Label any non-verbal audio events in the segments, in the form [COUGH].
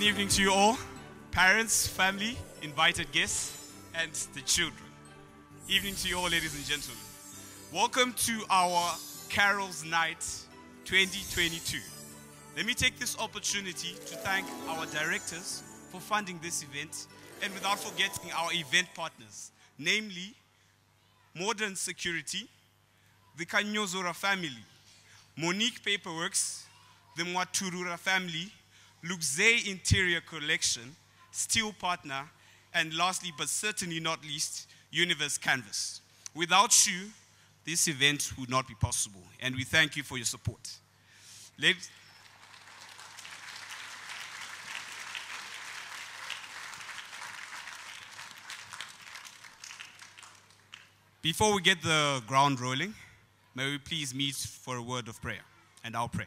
pleasant evening to you all parents, family, invited guests, and the children. Evening to you all, ladies and gentlemen. Welcome to our Carols Night 2022. Let me take this opportunity to thank our directors for funding this event and without forgetting our event partners, namely Modern Security, the Kanyozora family, Monique Paperworks, the Mwaturura family, Luxe Interior Collection, Steel Partner, and lastly, but certainly not least, Universe Canvas. Without you, this event would not be possible, and we thank you for your support. Ladies, Before we get the ground rolling, may we please meet for a word of prayer, and I'll pray.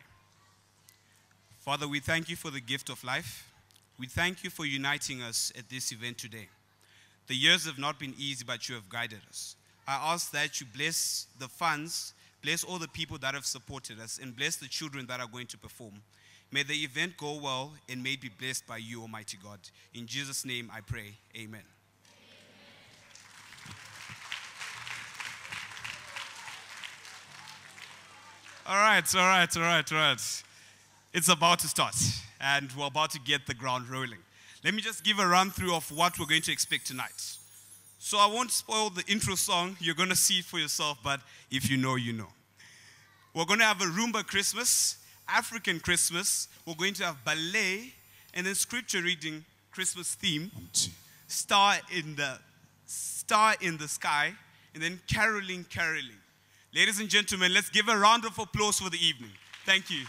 Father, we thank you for the gift of life. We thank you for uniting us at this event today. The years have not been easy, but you have guided us. I ask that you bless the funds, bless all the people that have supported us, and bless the children that are going to perform. May the event go well and may be blessed by you, Almighty God. In Jesus' name I pray. Amen. All right, all right, all right, all right. It's about to start, and we're about to get the ground rolling. Let me just give a run through of what we're going to expect tonight. So I won't spoil the intro song. You're going to see it for yourself, but if you know, you know. We're going to have a Rumba Christmas, African Christmas. We're going to have ballet, and then scripture reading, Christmas theme, star in the star in the sky, and then caroling, caroling. Ladies and gentlemen, let's give a round of applause for the evening. Thank you.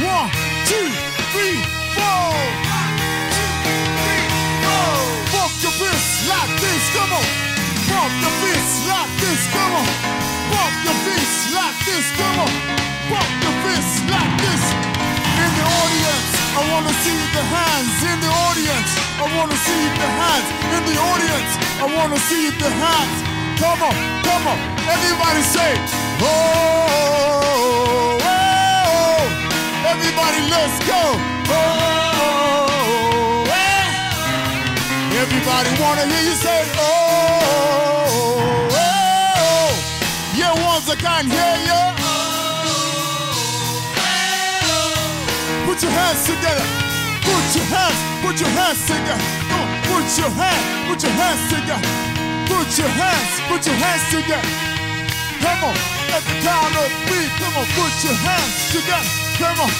One, two, three, four. Bump your fist like this, come on. Your this, come on. Your this, come on. Your this. In the audience, I wanna see the hands. In the audience, I wanna see the hands. In the audience, I wanna see the hands. Come on, come on. Everybody say, oh. Everybody, let's go. Oh, eh. Everybody wanna hear you say, oh, oh. Yeah, once I can't hear you. Put your hands together. Put your hands, put your hands together. Put your hands, put your hands together. Put your hands, put your hands together. Come on, at the count of three. Come on, put your hands together. Come on,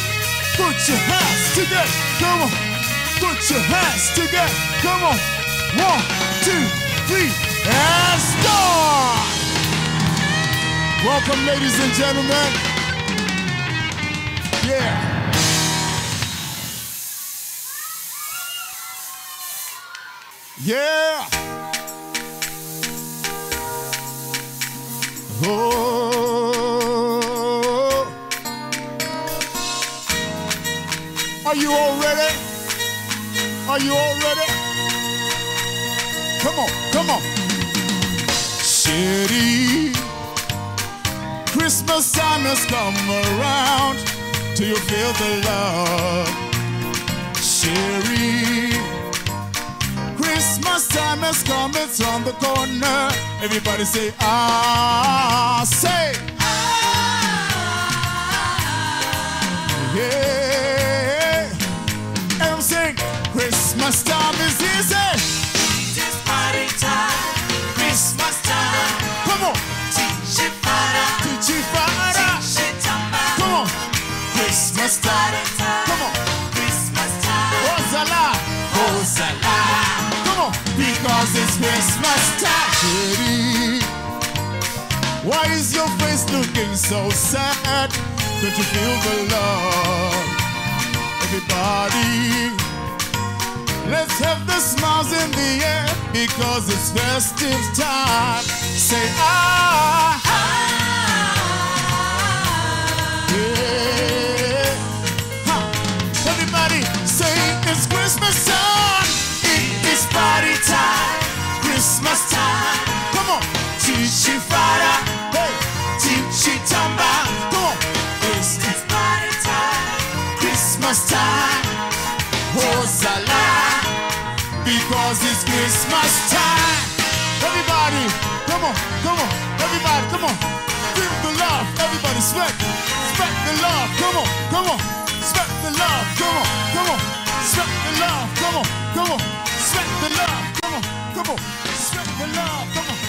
put your hands together. Come on, put your hands together. Come on, one, two, three, and start. Welcome, ladies and gentlemen. Yeah. Yeah. Oh. Are you all ready? Are you all ready? Come on, come on. City. Christmas time has come around. Do you feel the love? Sherry. Christmas time has come, it's on the corner. Everybody say, ah, say, Christmas time is easy. It's party time, Christmas time. Come on, Teach it para, Tichi Fara. teach it tamba. Come on, Christmas time. Come on, Christmas time. Rosala. Hosanna. Come on, because it's Christmas time. City. Why is your face looking so sad? Don't you feel the love? Everybody, let's have the smiles in the air because it's festive time. Say ah, Christmas time. Everybody, come on, come on, everybody, come on. Feel the love, everybody, spread, spread the love. Come on, come on, spread the love. Come on, come on, spread the love. Come on, come on, spread the love. Come on, come on, spread the love. Come on,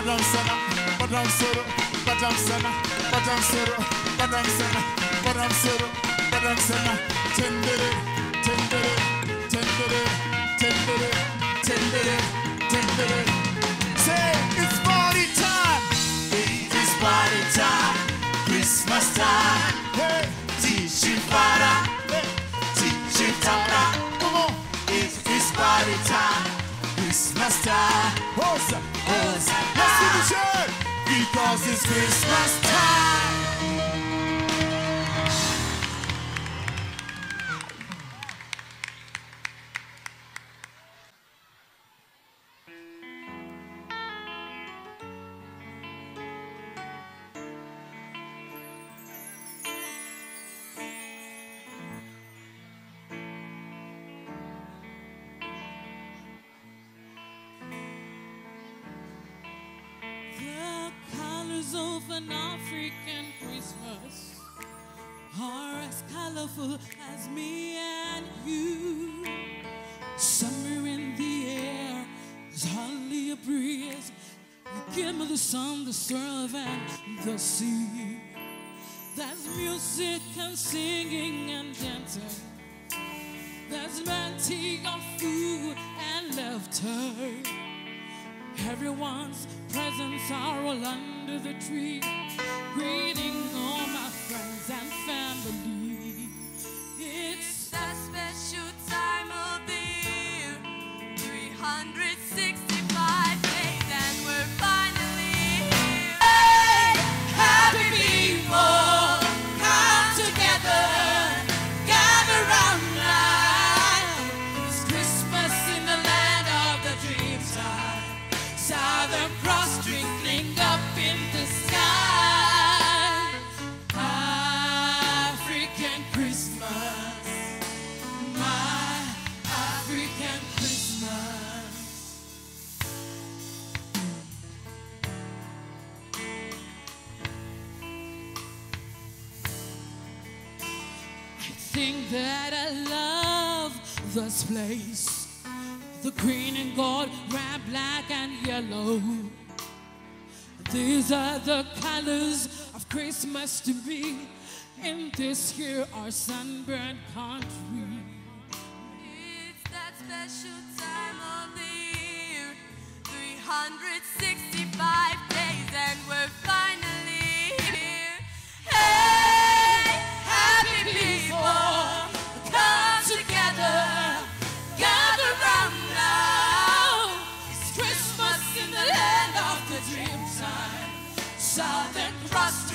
badam it's party time. It is party time. Christmas time. Hey, Tishi Fara. Hey, Tishi Tara. Come on. It is party time. Christmas time. Hosa, hosa. Because it's Christmas time. must be in this here our sunburned country. It's that special time of the year, 365 days, and we're finally here. Hey, happy people, come together, gather round now. It's Christmas in the land of the dream time, Southern Cross.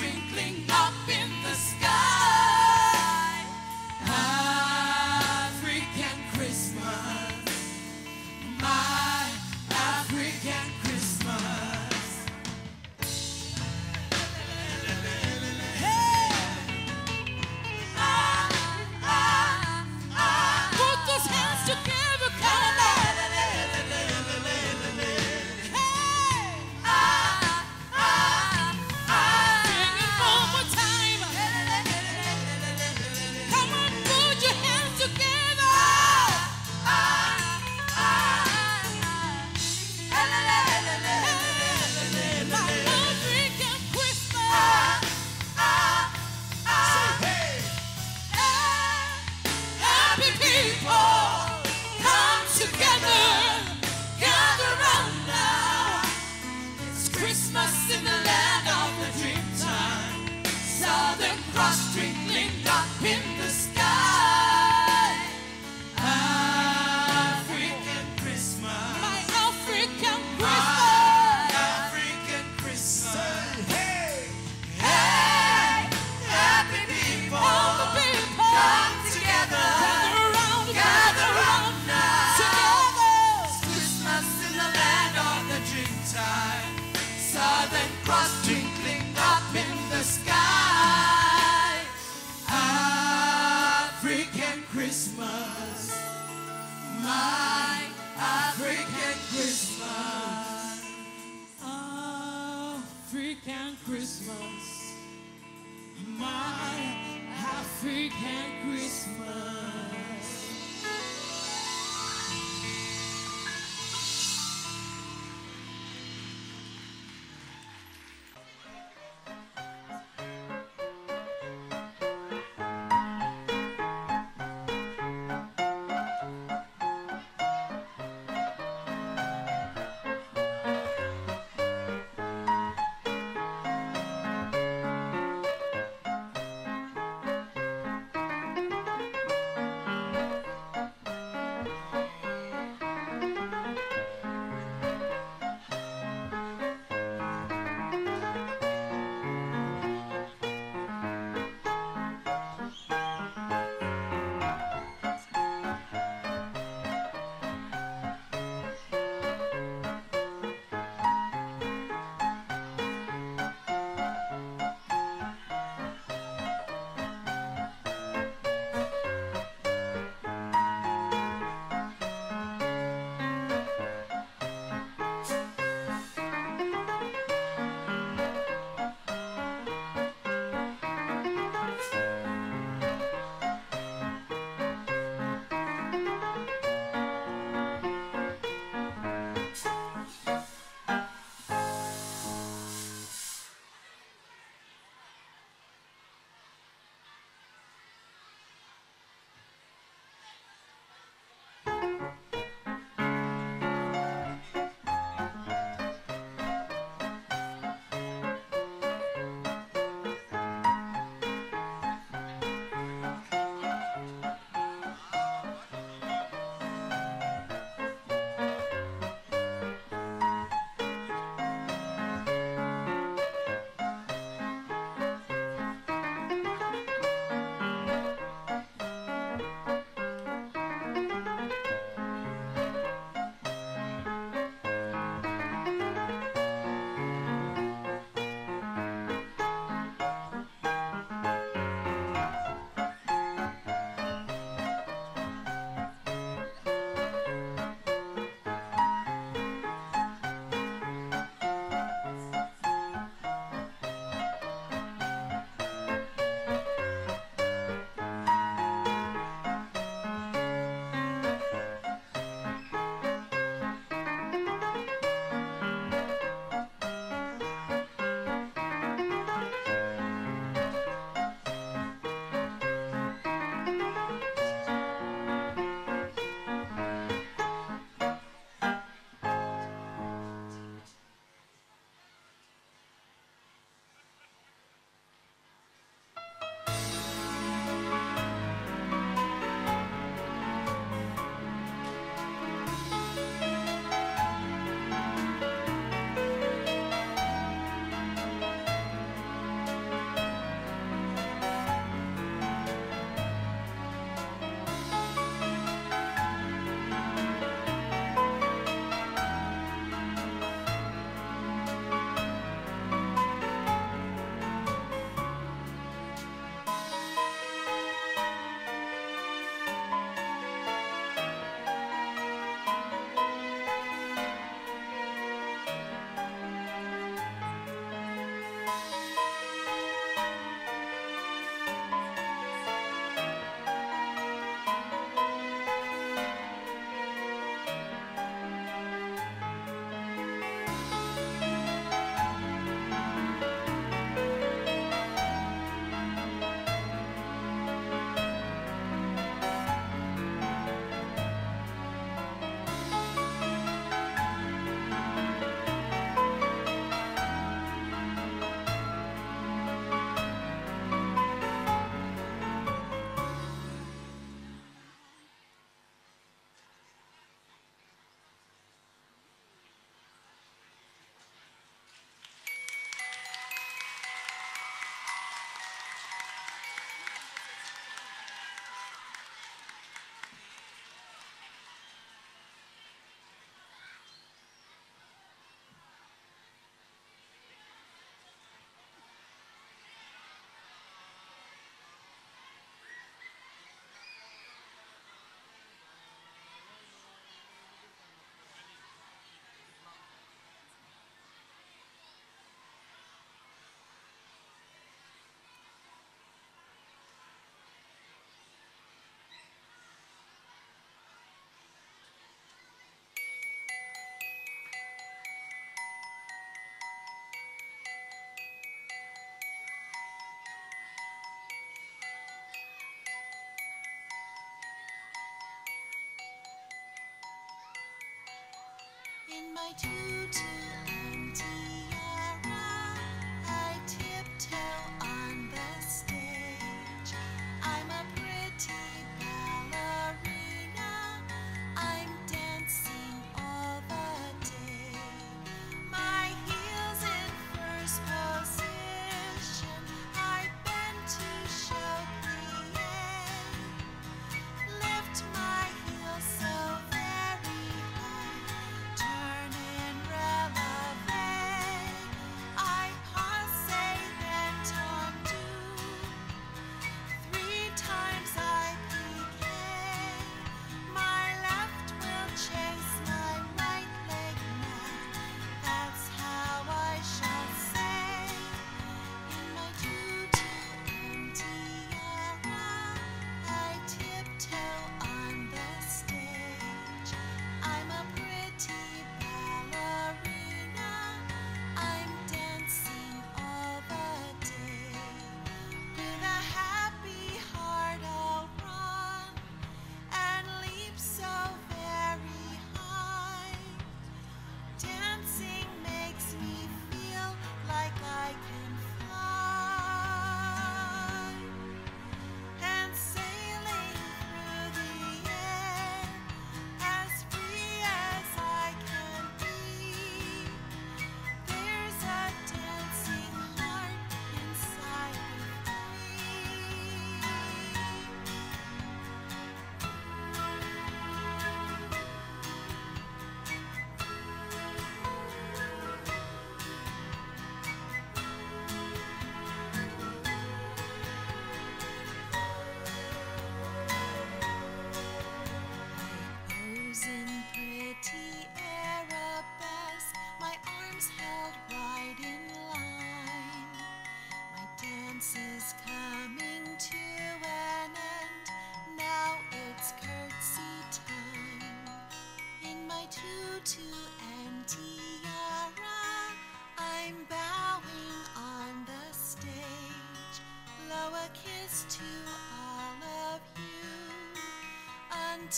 In my tutu and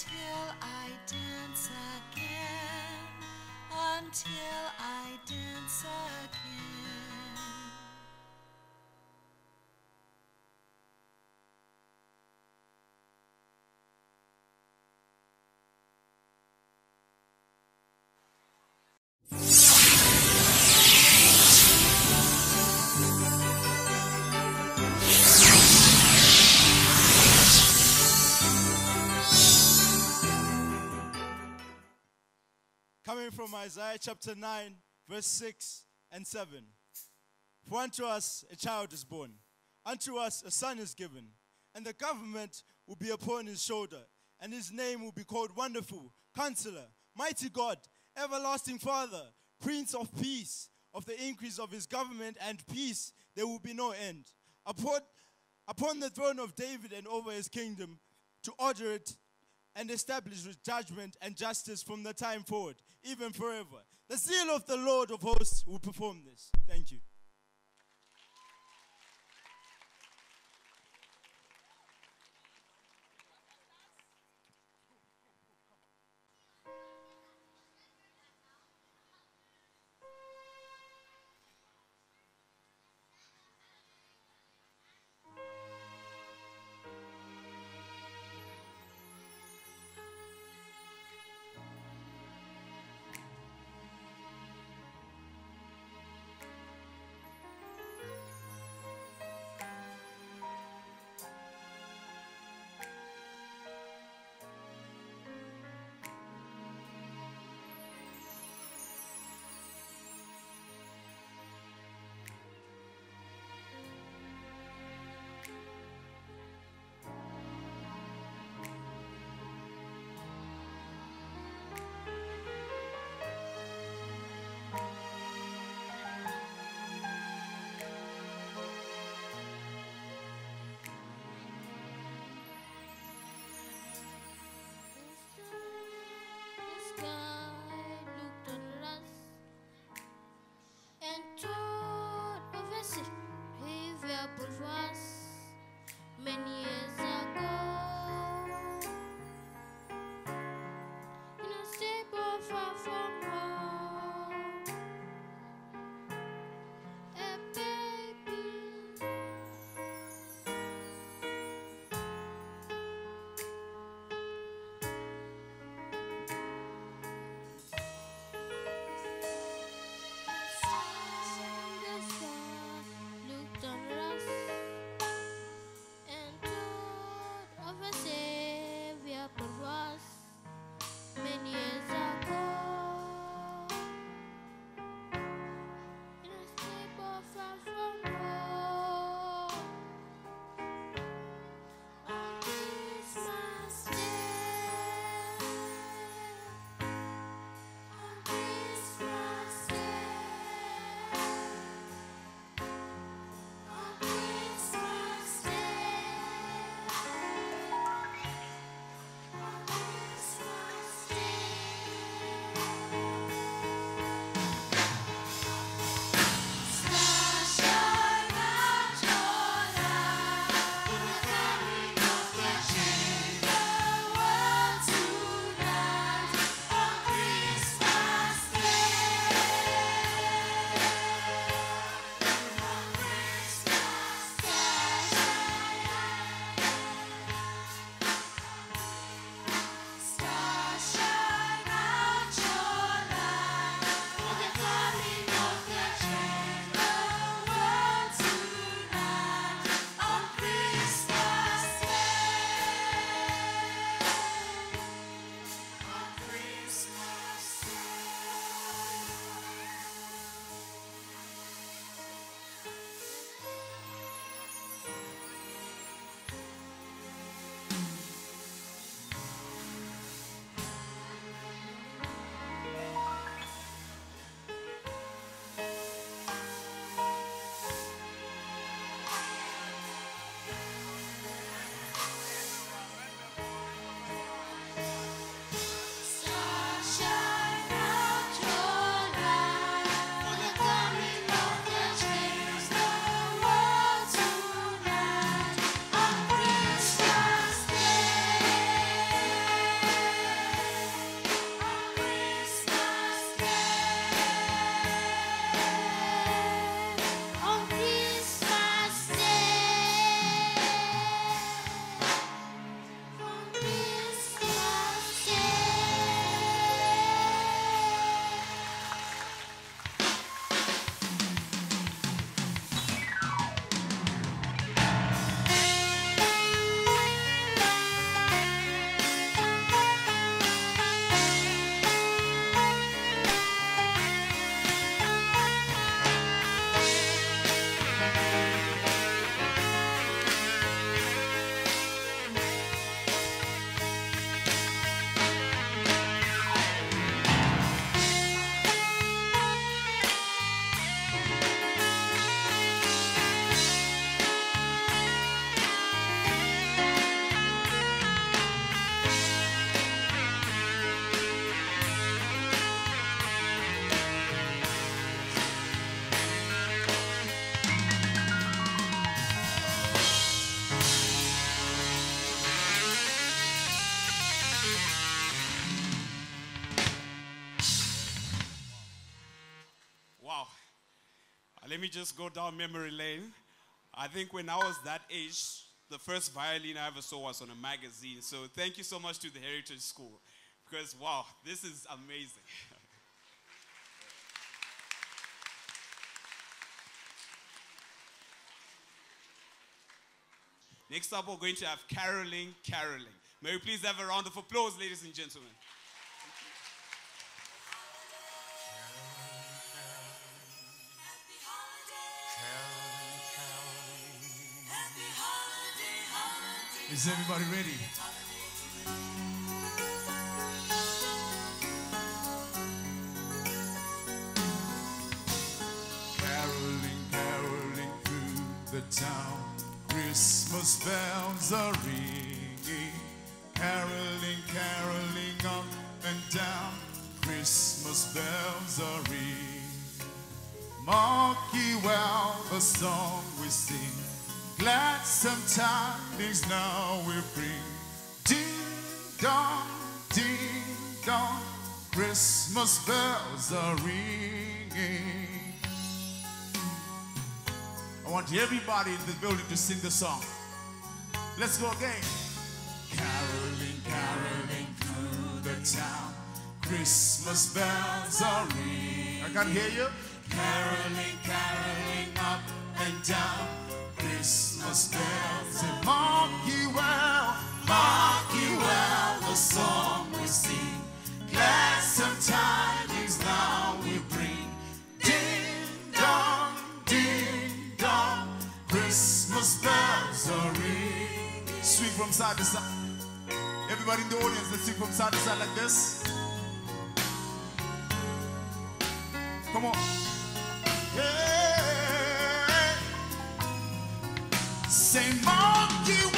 until from Isaiah chapter 9, verse 6 and 7. For unto us a child is born, unto us a son is given, and the government will be upon his shoulder, and his name will be called Wonderful, Counselor, Mighty God, Everlasting Father, Prince of Peace. Of the increase of his government and peace, there will be no end. Upon, upon the throne of David and over his kingdom, to order it and establish with judgment and justice from the time forward, even forever. The seal of the Lord of hosts will perform this. Thank you. Let me just go down memory lane. I think when I was that age, the first violin I ever saw was on a magazine. So thank you so much to the Heritage School because, wow, this is amazing. [LAUGHS] Next up, we're going to have caroling, caroling. May we please have a round of applause, ladies and gentlemen. Is everybody ready? Caroling, caroling through the town, Christmas bells are ringing. Caroling, caroling up and down, Christmas bells are ringing. Mark ye well the song we sing. Glad some tidings now we bring. Ding dong, ding dong, Christmas bells are ringing. I want everybody in the building to sing the song. Let's go again. Caroling, caroling through the town, Christmas bells are ringing. I can hear you. Caroling, caroling up and down, Christmas bells. And mark ye well, mark ye well the song we sing. Glad some tidings now we bring. Ding dong, ding dong, Christmas bells are ringing. Swing from side to side. Everybody in the audience, let's swing from side to side like this. Come on. Yeah. Say, mark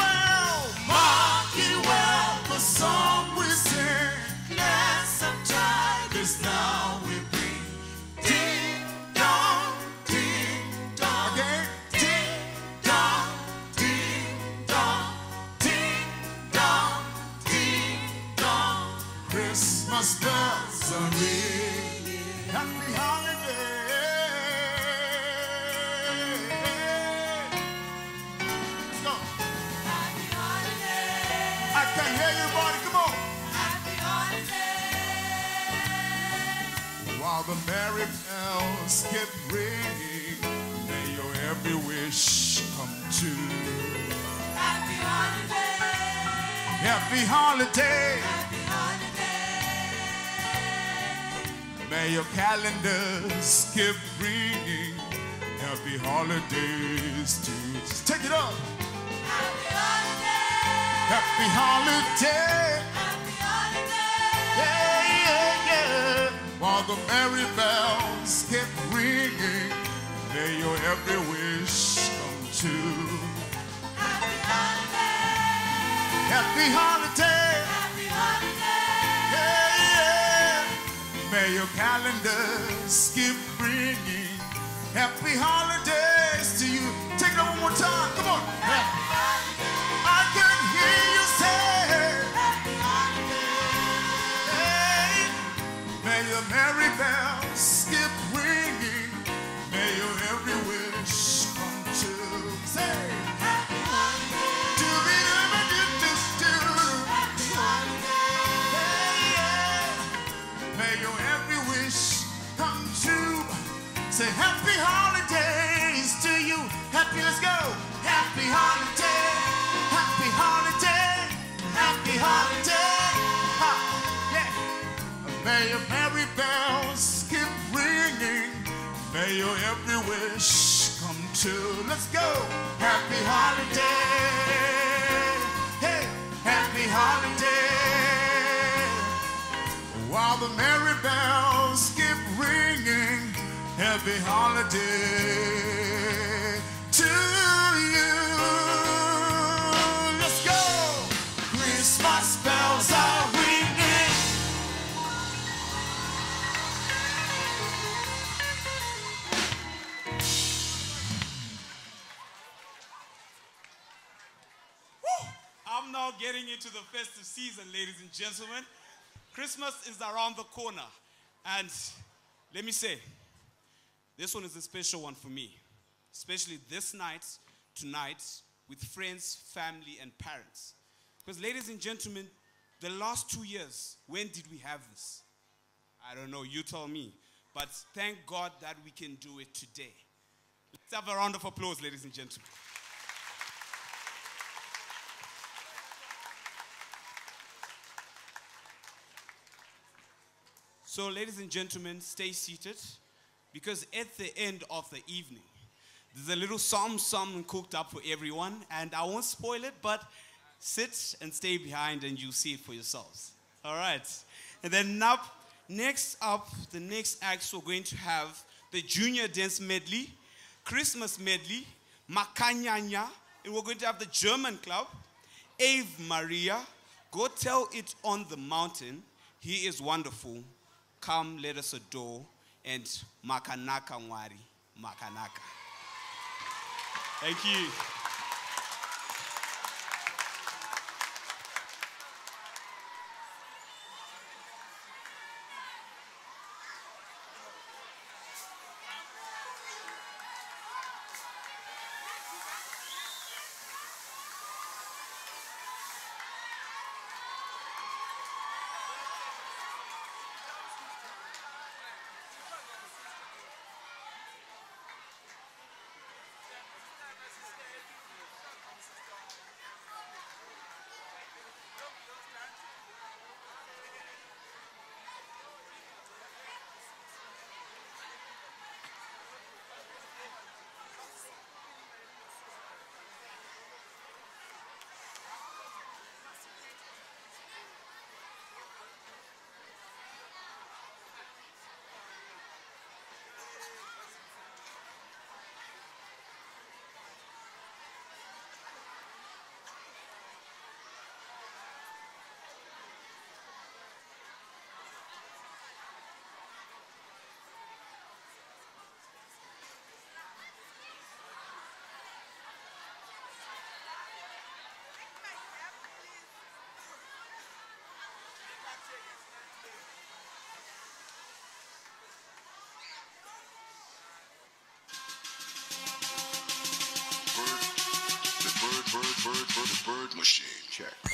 come true. Happy holiday. May your calendars keep ringing. Happy holidays to you. Take it up. Happy holiday. Yeah, yeah, yeah. While the merry bells keep ringing, may your every wish come true. Happy holiday. Yeah, yeah. May your calendars keep ringing. Happy holidays to you. Take it up one more time. Come on. I can Happy, let's go. Happy holiday. Happy holiday. Happy holiday. Ha, yeah. May your merry bells keep ringing. May your every wish come true. Let's go. Happy holiday. Hey, happy holiday. While the merry bells keep ringing, happy holiday now getting into the festive season, ladies and gentlemen. Christmas is around the corner. And let me say, This one is a special one for me, especially this night, tonight, with friends, family, and parents. Because, ladies and gentlemen, the last two years, when did we have this? I don't know, you tell me. But thank God that we can do it today. Let's have a round of applause, ladies and gentlemen. So, ladies and gentlemen, stay seated because at the end of the evening, there's a little psalm someone cooked up for everyone, and I won't spoil it, but sit and stay behind and you'll see it for yourselves. All right. And then up, next up, the next acts, we're going to have the junior dance medley, Christmas medley, Makanyanya, and we're going to have the German club, Ave Maria, go tell it on the mountain, he is wonderful. Come, let us adore, and Makanaka Mwari, Makanaka. Thank you. Bird, bird, bird, bird, machine. Check.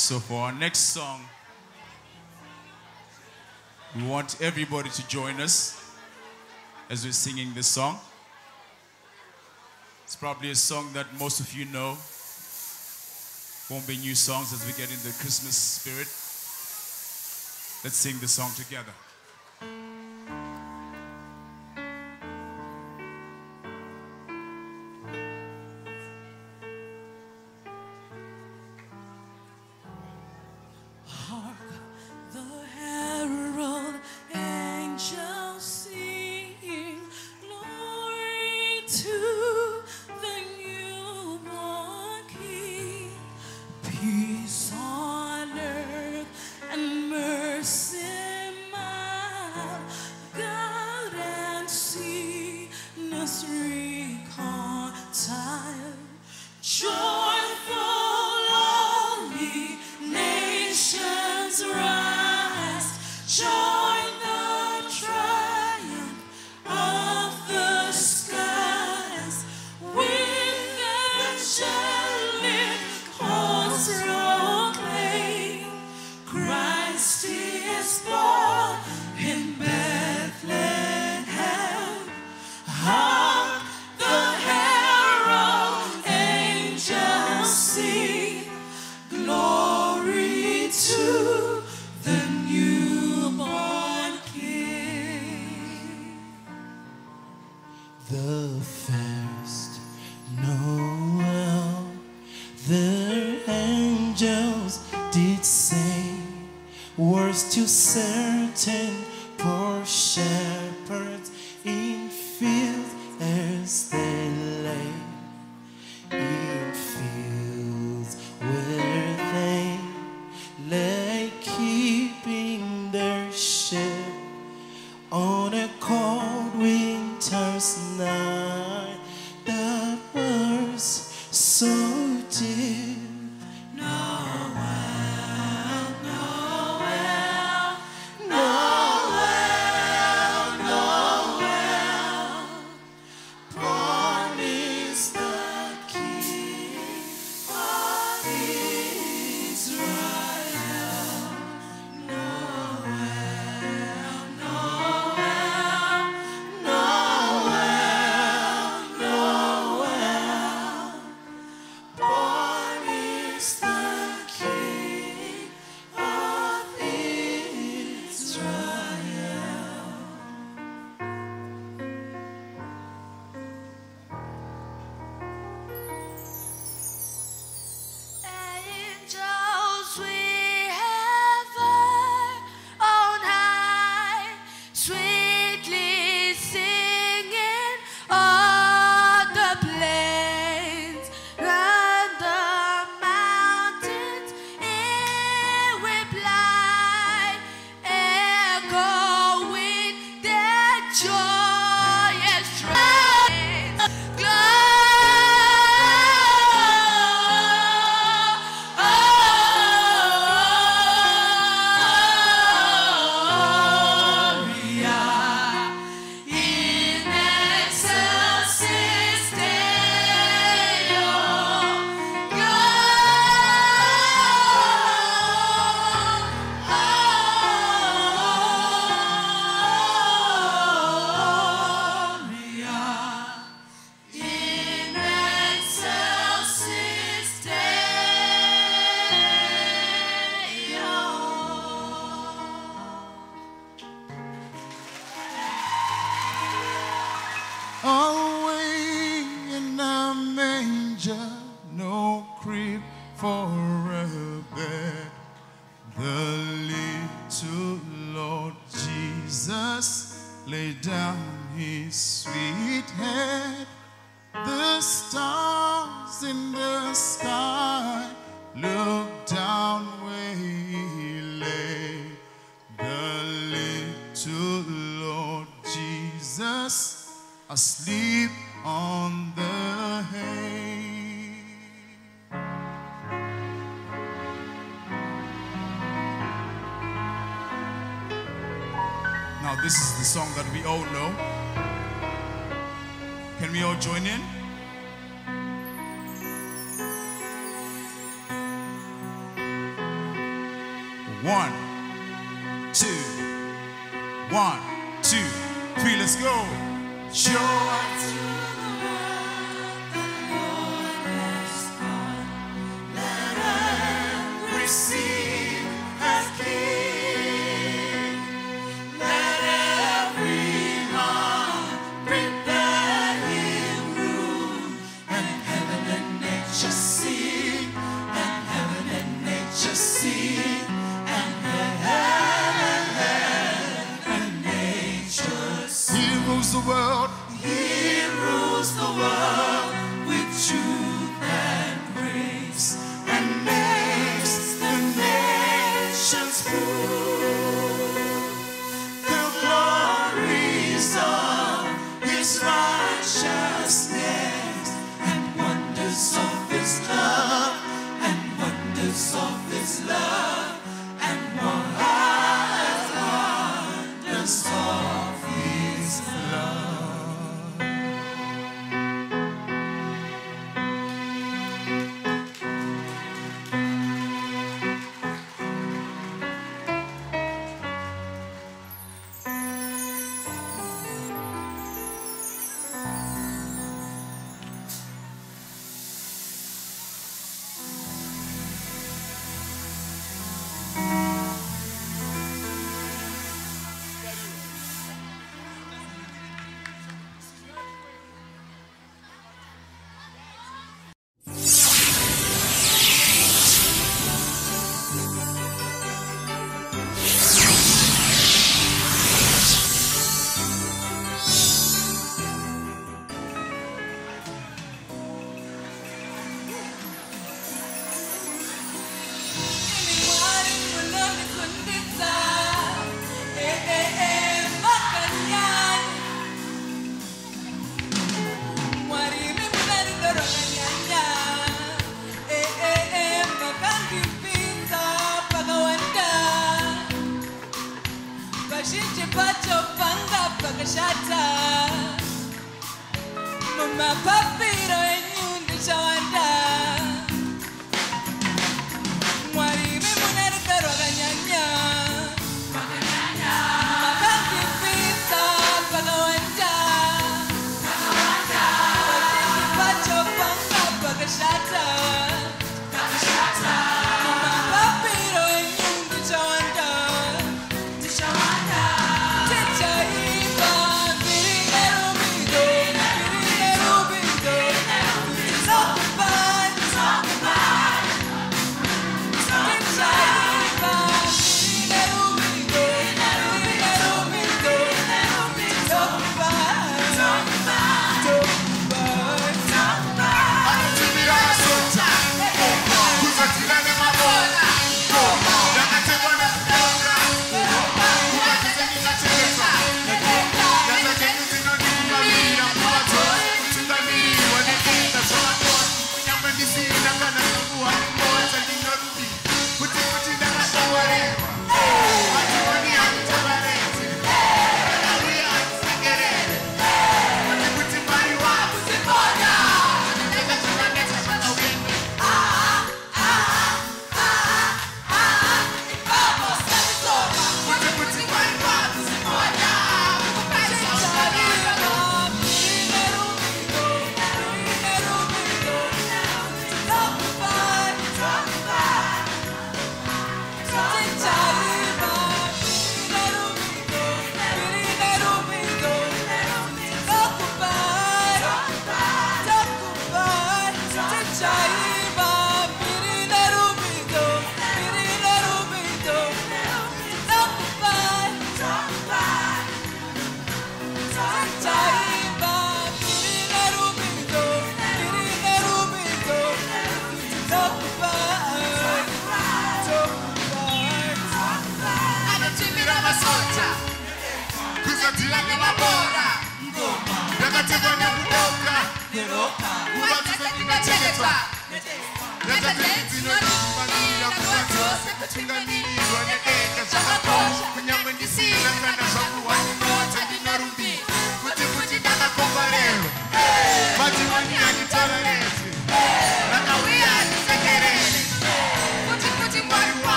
So for our next song, we want everybody to join us as we're singing this song. It's probably a song that most of you know. Won't be new songs as we get in the Christmas spirit. Let's sing the song together. song that we all know. Can we all join in? One, two, one, two, three, let's go. Joy. Shata. Mumapapiro enyundi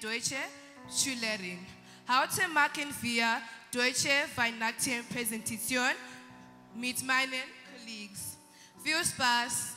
deutsche Schülerin. Heute machen wir deutsche Weihnachtenpräsentation mit meinen Kollegen. Viel Spaß!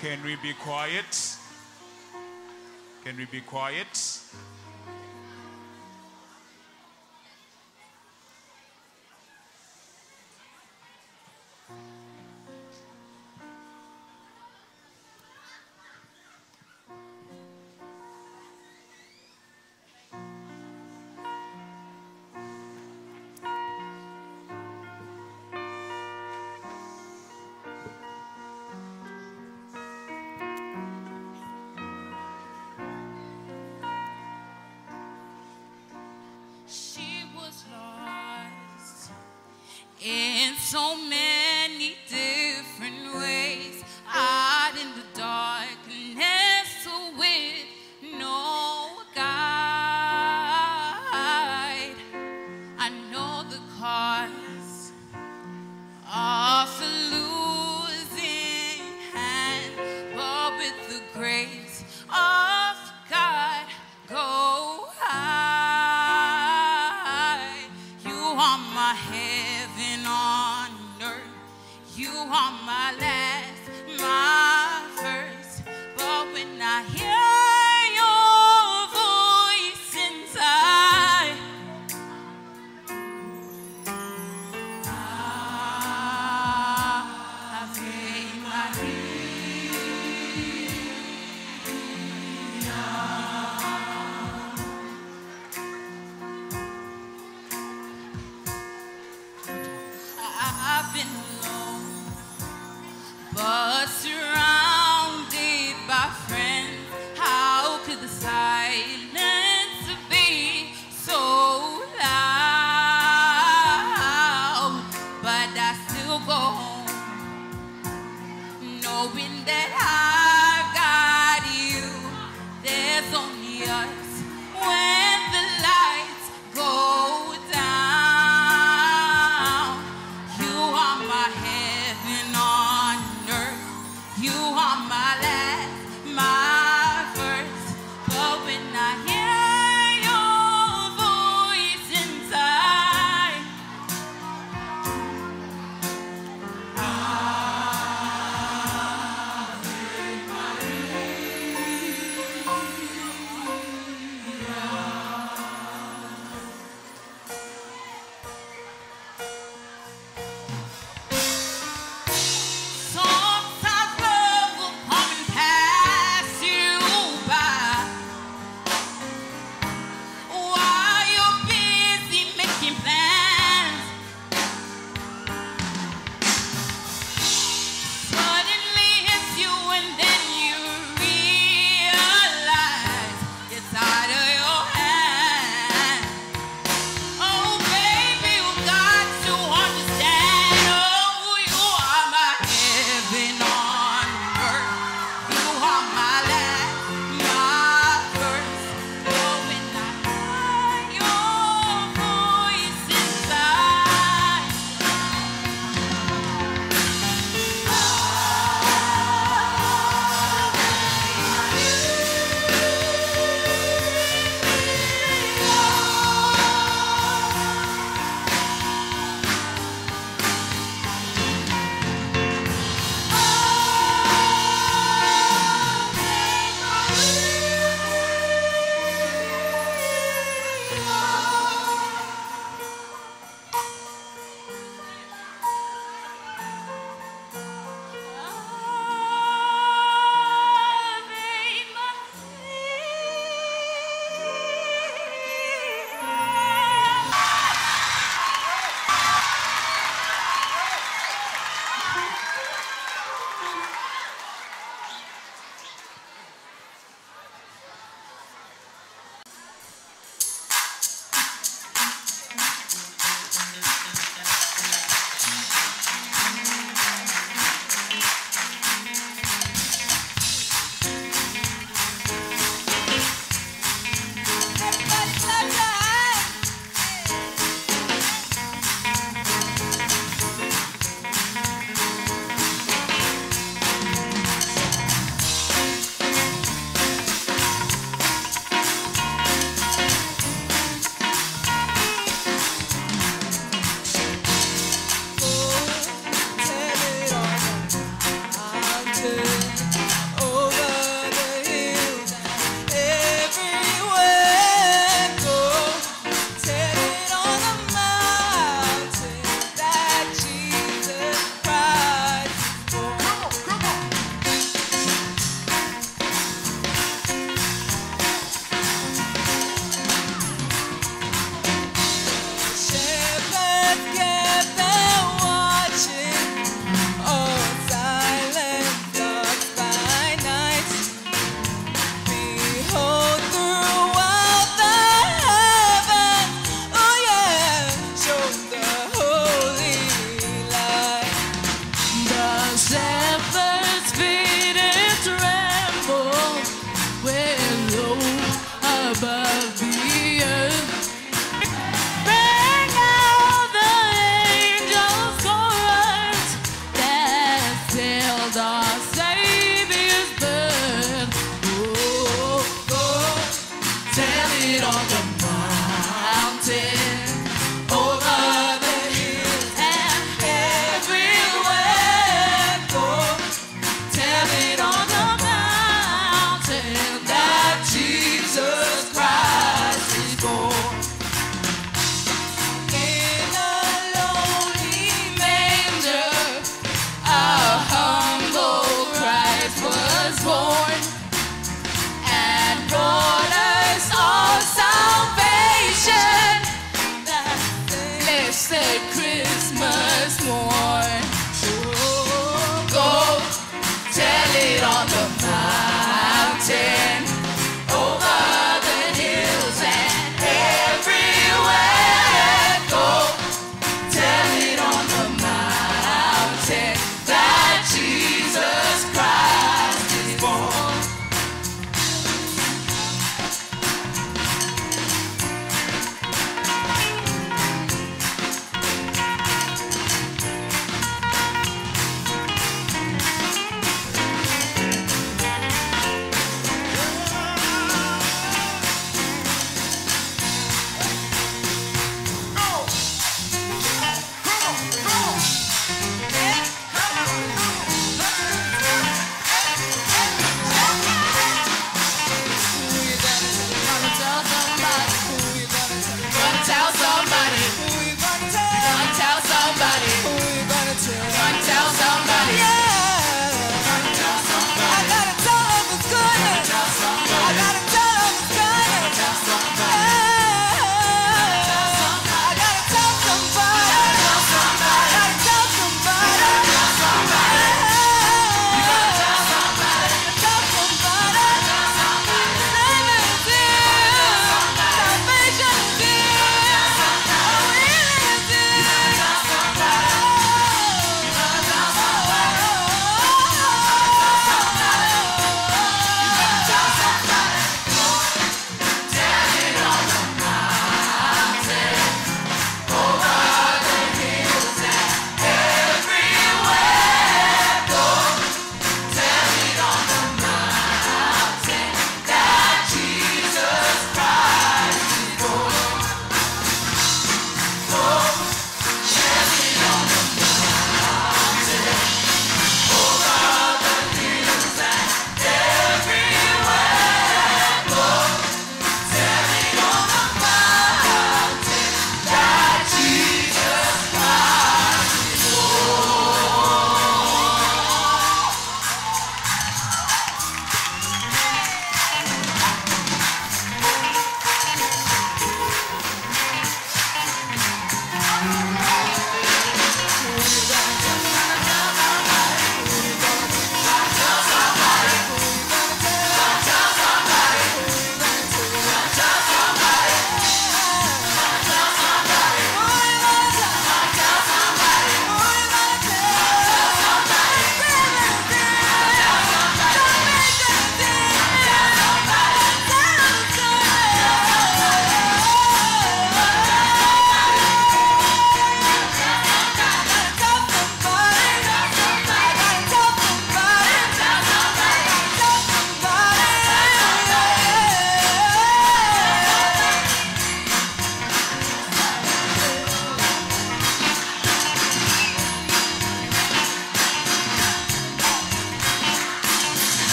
Can we be quiet? Can we be quiet?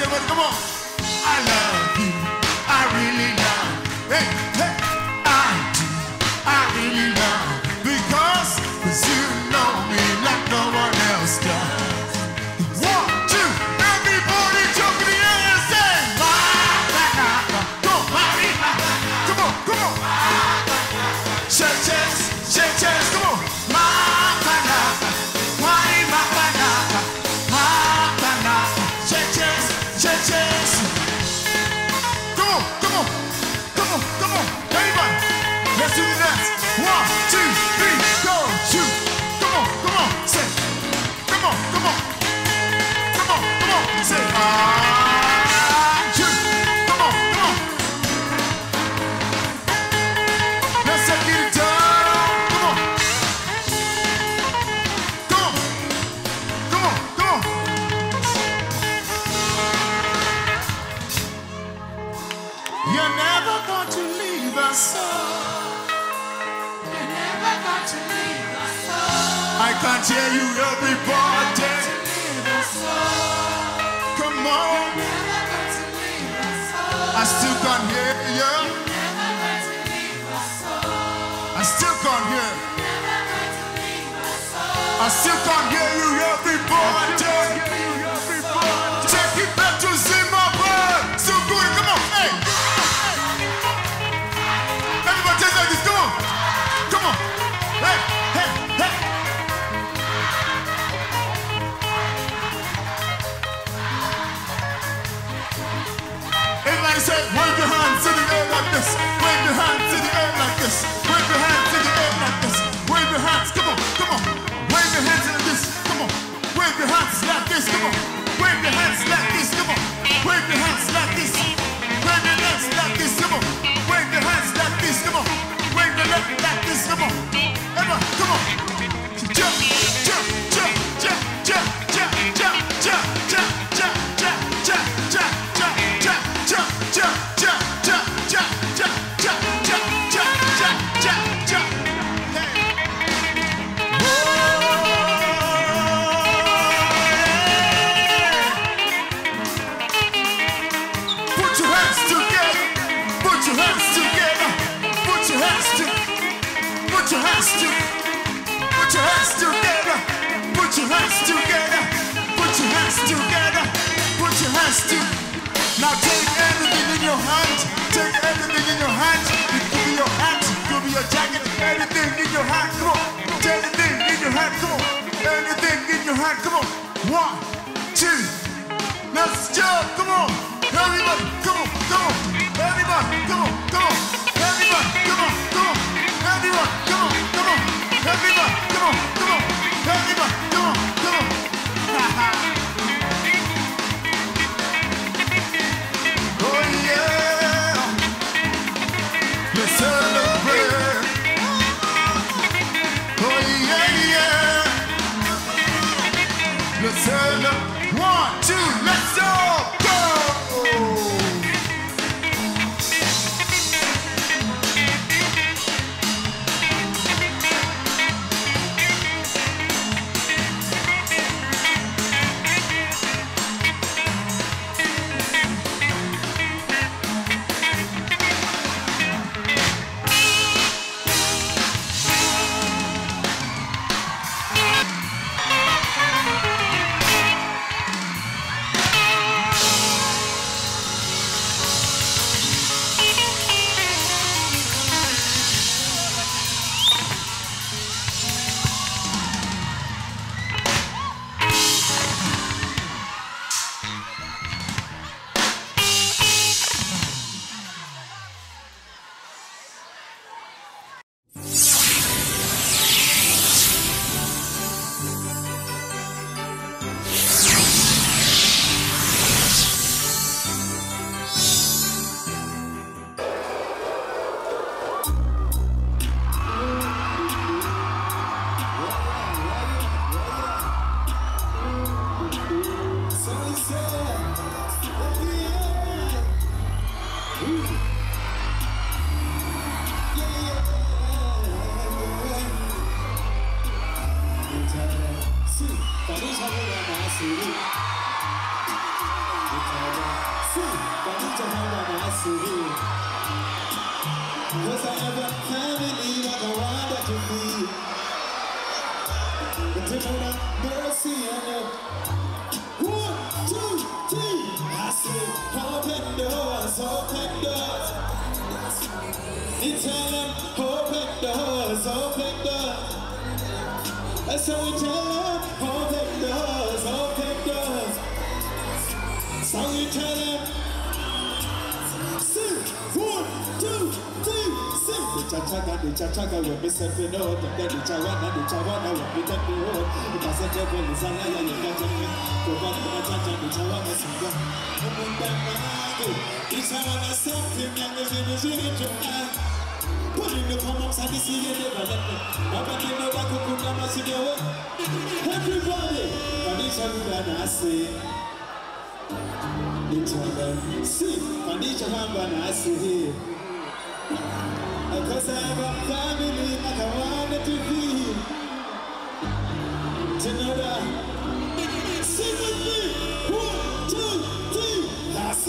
Come on.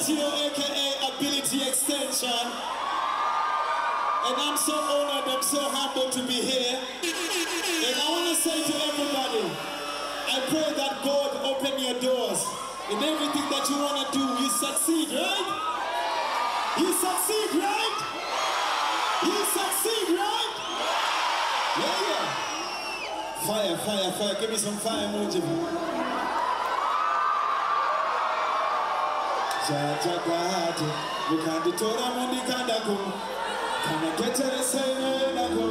Tio, aka Ability Extension. And I'm so honored, I'm so humbled to be here. And I want to say to everybody, I pray that God open your doors. In everything that you want to do, you succeed, right? You succeed, right? You succeed, right? Yeah, yeah. Fire, fire, fire. Give me some fire emoji. chachakwati mukanditora mundikandako kana keteresenenako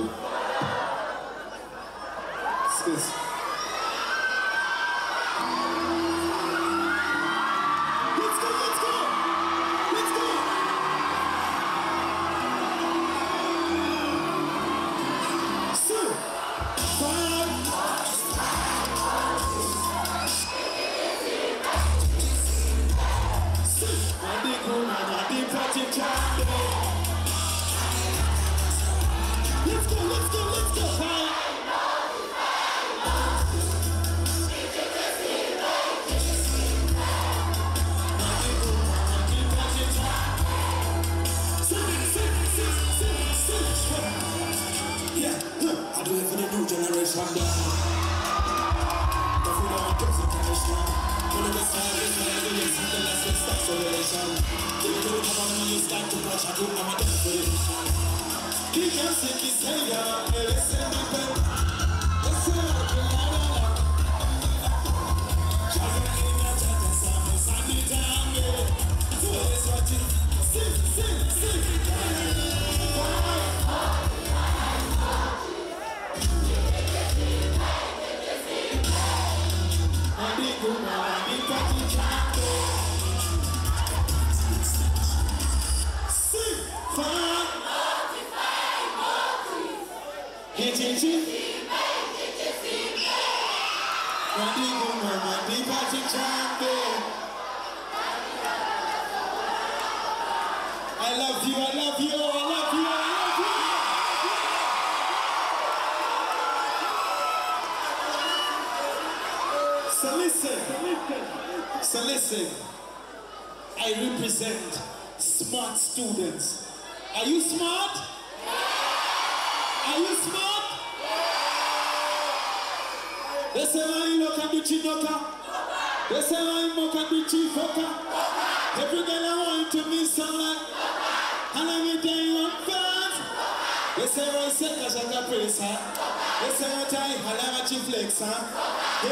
They say I look Esewai a kabichi foka. Every girl I want to meet sunlight. And every day I'm fast. Esewai seka shaka presa. Esewai tai halawa chiflexa.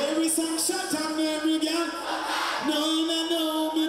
Every song shot and every girl. No, no, no, me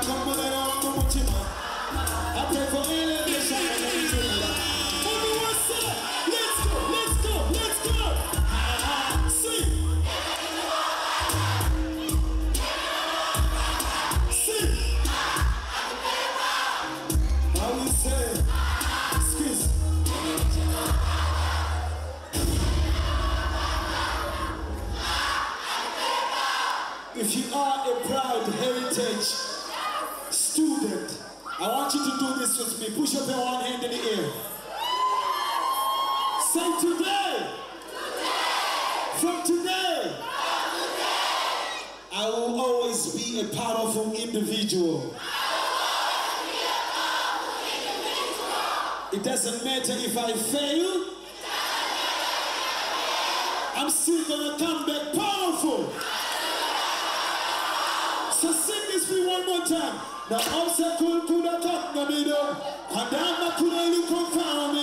Wakamudera wangu time. The obstacle could have cut me down. And I'm not could have confound me.